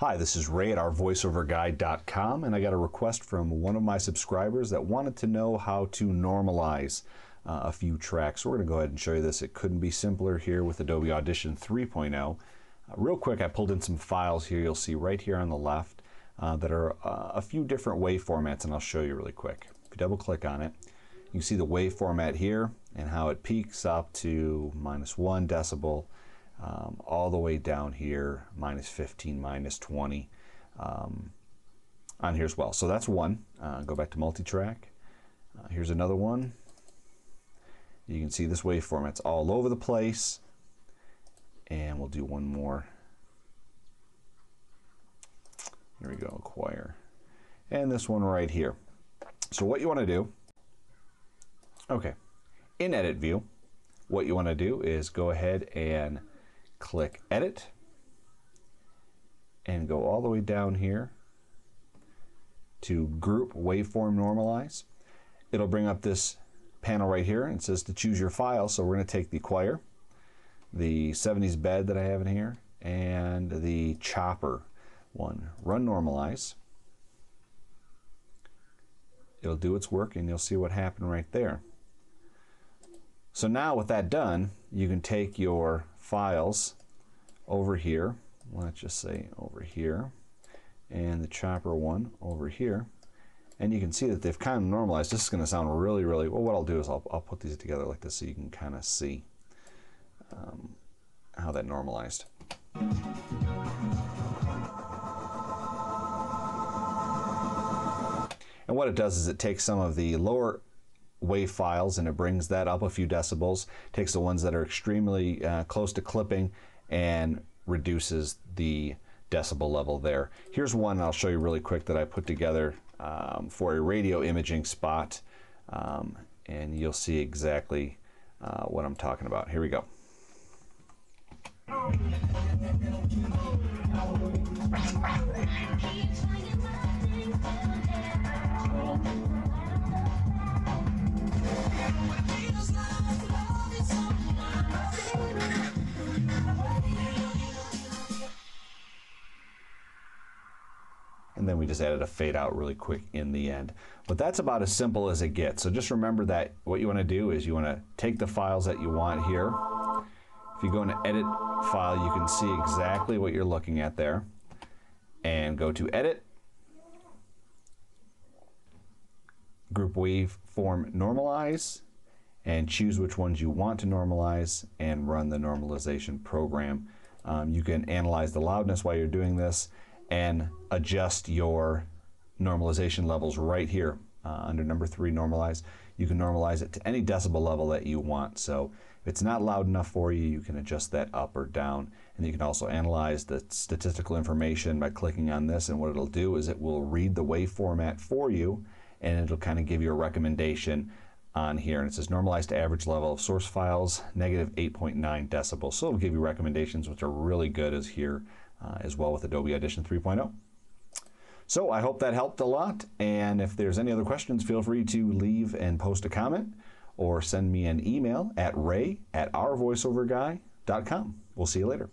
Hi, this is Ray at ourvoiceoverguy.com, and I got a request from one of my subscribers that wanted to know how to normalize uh, a few tracks. So we're going to go ahead and show you this. It couldn't be simpler here with Adobe Audition 3.0. Uh, real quick, I pulled in some files here. You'll see right here on the left uh, that are uh, a few different wave formats, and I'll show you really quick. If you double click on it, you can see the wave format here and how it peaks up to minus one decibel um, all the way down here, minus 15, minus 20 um, on here as well. So that's one. Uh, go back to multi-track. Uh, here's another one. You can see this waveform. It's all over the place. And we'll do one more. Here we go, acquire. And this one right here. So what you want to do, okay, in edit view, what you want to do is go ahead and click edit and go all the way down here to group waveform normalize. It'll bring up this panel right here and it says to choose your file. So we're going to take the choir, the 70s bed that I have in here, and the chopper one. Run normalize. It'll do its work and you'll see what happened right there. So now with that done, you can take your files over here, let's just say over here, and the chopper one over here, and you can see that they've kind of normalized. This is going to sound really, really, well, what I'll do is I'll, I'll put these together like this so you can kind of see um, how that normalized. And what it does is it takes some of the lower wave files and it brings that up a few decibels, takes the ones that are extremely uh, close to clipping and reduces the decibel level there. Here's one I'll show you really quick that I put together um, for a radio imaging spot um, and you'll see exactly uh, what I'm talking about. Here we go. Then we just added a fade out really quick in the end. But that's about as simple as it gets. So just remember that what you want to do is you want to take the files that you want here. If you go into edit file, you can see exactly what you're looking at there. And go to edit, group wave form normalize, and choose which ones you want to normalize and run the normalization program. Um, you can analyze the loudness while you're doing this and adjust your normalization levels right here uh, under number three normalize. You can normalize it to any decibel level that you want. So if it's not loud enough for you you can adjust that up or down. And you can also analyze the statistical information by clicking on this. And what it'll do is it will read the wave format for you and it'll kind of give you a recommendation on here. And it says normalized to average level of source files negative 8.9 decibels. So it'll give you recommendations which are really good as here uh, as well with Adobe Audition 3.0. So I hope that helped a lot. And if there's any other questions, feel free to leave and post a comment or send me an email at ray at ourvoiceoverguy.com. We'll see you later.